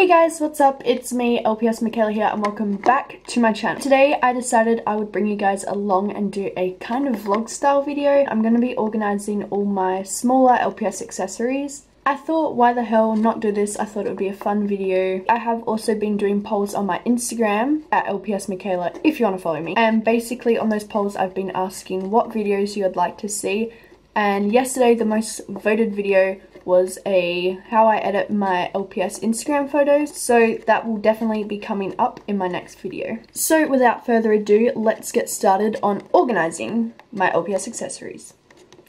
Hey guys, what's up? It's me, LPS Michaela here, and welcome back to my channel. Today I decided I would bring you guys along and do a kind of vlog style video. I'm going to be organising all my smaller LPS accessories. I thought why the hell not do this, I thought it would be a fun video. I have also been doing polls on my Instagram at LPS Michaela if you want to follow me. And basically on those polls I've been asking what videos you would like to see and yesterday the most voted video was a how I edit my LPS Instagram photos so that will definitely be coming up in my next video. So without further ado let's get started on organising my LPS accessories.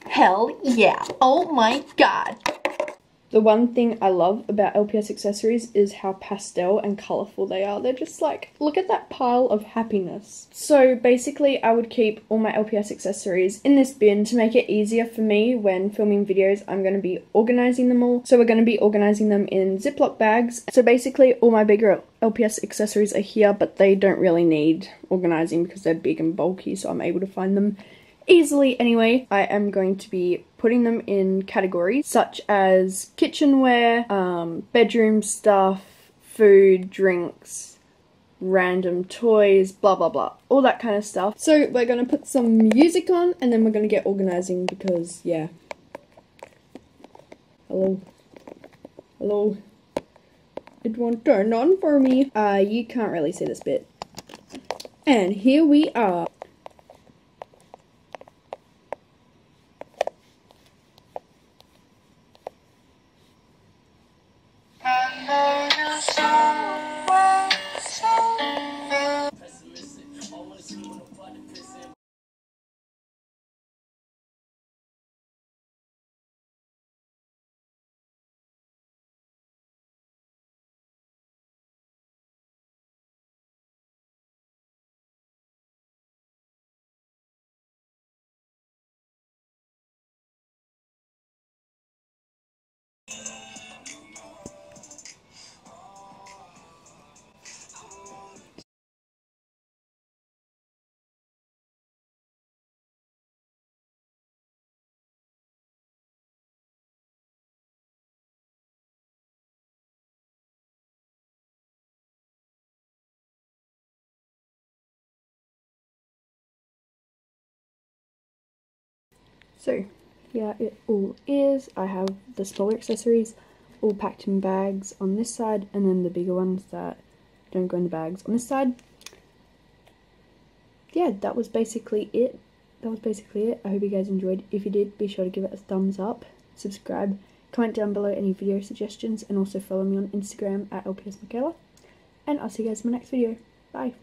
Hell yeah! Oh my god! The one thing I love about LPS accessories is how pastel and colourful they are. They're just like, look at that pile of happiness. So basically I would keep all my LPS accessories in this bin to make it easier for me when filming videos. I'm going to be organising them all. So we're going to be organising them in Ziploc bags. So basically all my bigger LPS accessories are here but they don't really need organising because they're big and bulky so I'm able to find them easily anyway. I am going to be putting them in categories such as kitchenware, um, bedroom stuff, food, drinks, random toys, blah blah blah, all that kind of stuff. So we're going to put some music on and then we're going to get organising because, yeah. Hello. Hello. It won't turn on for me. Uh, you can't really see this bit. And here we are. So yeah, it all is. I have the smaller accessories all packed in bags on this side and then the bigger ones that don't go in the bags on this side. Yeah, that was basically it. That was basically it. I hope you guys enjoyed. If you did, be sure to give it a thumbs up, subscribe, comment down below any video suggestions, and also follow me on Instagram at LPS Michaela. And I'll see you guys in my next video. Bye.